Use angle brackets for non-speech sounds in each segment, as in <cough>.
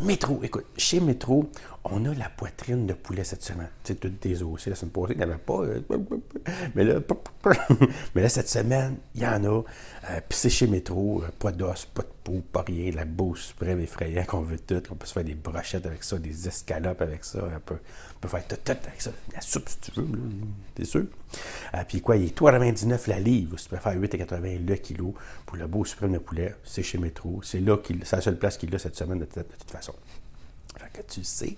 Métro, écoute, chez Métro, on a la poitrine de poulet cette semaine. Tu sais, toutes des os. La semaine passée, il n'y avait pas. euh, Mais là, <laughs> mais là, cette semaine, il y en a. Euh, Puis c'est chez Métro, euh, pas d'os, pas de peau, pas rien. La bourse suprême effrayant qu'on veut tout. On peut se faire des brochettes avec ça, des escalopes avec ça. On peut, on peut faire tout, tout avec ça. La soupe, si tu veux, t'es sûr. Euh, Puis quoi, il est 3,99 la livre. Tu peux faire 8,80 le kilo pour le beau suprême de poulet. C'est chez Métro. C'est là qu'il, la seule place qu'il a cette semaine de- de toute façon. Fait que tu sais.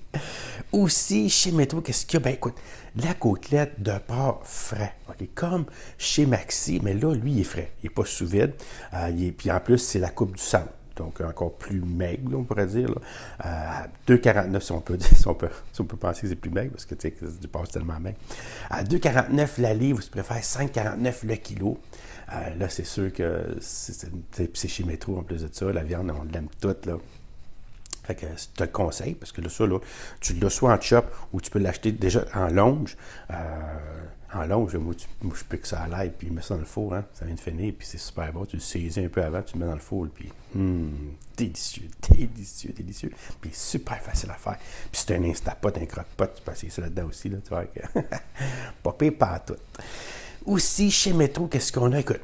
Aussi, chez Métro, qu'est-ce qu'il y a? Ben écoute, la côtelette de porc frais. Comme chez Maxi, mais là, lui, il est frais. Il n'est pas sous vide. Euh, puis en plus, c'est la coupe du sang. Donc, encore plus maigre, on pourrait dire. Euh, à 2,49 si on peut dire, <laughs> si on peut, si on peut penser que c'est plus maigre, parce que tu sais, du c'est tellement maigre. À 2,49 la livre, tu préfères 5,49 le kilo. Euh, là, c'est sûr que c'est chez Métro en plus de ça. La viande, on l'aime toute, là. Fait que je te le conseille, parce que là, ça, là, tu l'as soit en chop ou tu peux l'acheter déjà en longe. Euh, en longe, moi, tu- moi, je pique ça à l'ail, puis je mets ça dans le four, hein, ça vient de finir, puis c'est super bon. Tu le saisis un peu avant, tu le mets dans le four, puis hum, délicieux, <laughs> délicieux, délicieux. Puis super facile à faire. Puis c'est un instapot, un croque-pot, tu peux essayer ça là-dedans aussi, là, tu vois que <laughs> pas pire tout. Aussi, chez Métro, qu'est-ce qu'on a? Écoute,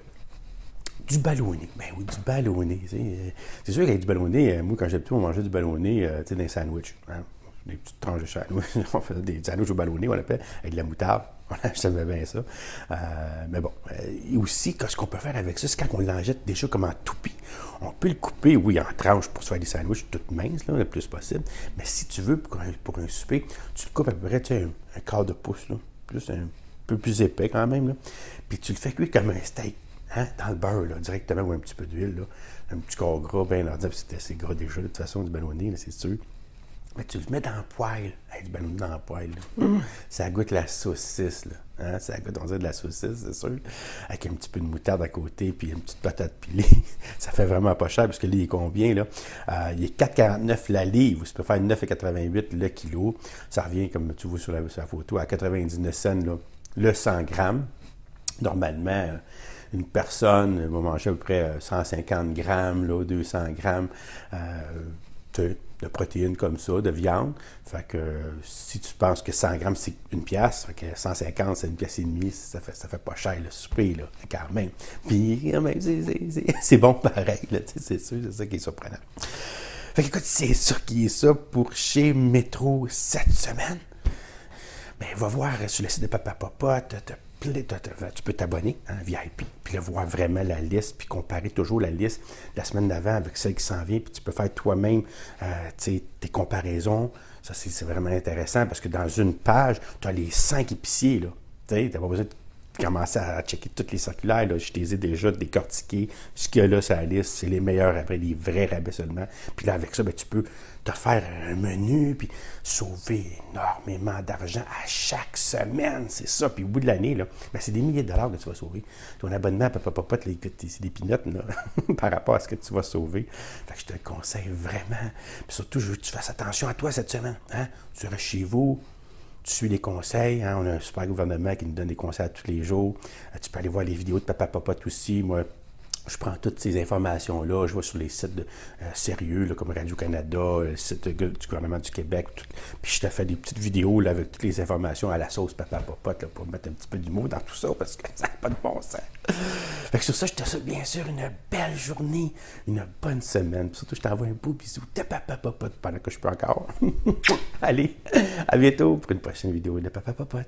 du ballonné. Ben oui, du ballonné. euh, C'est sûr qu'avec du ballonné, euh, moi, quand j'étais petit, on mangeait du ballonné euh, sais, dans les sandwichs. hein. Des petites tranches de sandwich. <laughs> on faisait des sandwichs au ballonné, on l'appelle, avec de la moutarde. <laughs> Voilà, J'aimais bien ça. Mais bon, et aussi, qu'est-ce qu'on peut faire avec ça, c'est quand on l'enjette déjà comme en toupie. On peut le couper, oui, en tranches pour se faire des sandwichs toutes minces, là, le plus possible. Mais si tu veux, pour un, pour un souper, tu le coupes à peu près tu sais, un, quart de pouce, là, plus un peu plus épais quand même. Là. Puis tu le fais cuire comme un steak, hein, dans le beurre, là, directement, ou un petit peu d'huile. Un petit corps gras, bien ordinaire, c'était assez gras déjà, de toute façon, du ballonné, c'est sûr. Mais tu le mets dans le poêle. Hey, du ballonné dans le poêle. Ça goûte la saucisse. Là. Hein? Ça goûte, on dirait de la saucisse, c'est sûr. Avec un petit peu de moutarde à côté, puis une petite patate pilée. <laughs> ça fait vraiment pas cher, parce que là, il est combien? Là? Euh, il est 4,49 la livre. Tu peux faire 9,88 le kilo. Ça revient, comme tu vois sur la, sur la photo, à 99 cents là, le 100 grammes. Normalement, euh, une personne va manger à peu près euh, 150 grammes, là, 200 grammes euh, de, protéines comme ça, de viande. Fait que euh, si tu penses que 100 grammes, c'est une pièce, fait que 150, c'est une pièce et demie, ça fait, ça fait pas cher le souper, là, quand même. Puis, <laughs> c'est- bon pareil, tu c'est sûr, c'est ça qui est surprenant. Fait que, écoute, c'est ça qui est ça pour chez Métro cette semaine. Ben, va voir sur le site de Papa plein- t'as- t'as- tu peux t'abonner en VIP, puis là, voir vraiment la liste, puis comparer toujours la liste de la semaine d'avant avec celle qui s'en vient, puis tu peux faire toi-même euh, tes comparaisons. Ça, c'est vraiment intéressant parce que dans une page, tu as les cinq épiciers. Tu n'as pas besoin de commencer à checker toutes les circulaires. Là. Je les déjà décortiqués. Ce qu'il y a là la liste, c'est les meilleurs après, les vrais rabais seulement. Puis là, avec ça, ben, tu peux te faire un menu, puis sauver énormément d'argent à chaque semaine. C'est ça. Puis au bout de l'année, ben, c'est des milliers de dollars que tu vas sauver. Ton abonnement Papa Papa, c'est des pinottes <laughs> par rapport à ce que tu vas sauver. Fait que je te le conseille vraiment. Puis surtout, je veux que tu fasses attention à toi cette semaine. Hein? Tu restes chez vous, tu suis les conseils. hein. On a un super gouvernement qui nous donne des conseils à tous les jours. Euh, Tu peux aller voir les vidéos de Papa Popote aussi. Moi, je prends toutes ces informations-là. Je vais sur les sites euh, sérieux, comme Radio-Canada, le site du gouvernement du Québec. tout. Puis je te fais des petites vidéos là, avec toutes les informations à la sauce Papa Popote pour mettre un petit peu d'humour dans tout ça parce que ça n'a pas de bon sens. Fait que sur ça, je te souhaite bien sûr une belle journée, une bonne semaine. Puis surtout, je t'envoie un beau bisou de Papa Popote pendant que je peux encore. <laughs> Allez, à bientôt pour une prochaine vidéo de Papa Popote.